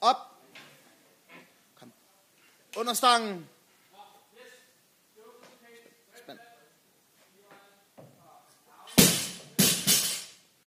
Op. Kom. Under stangen.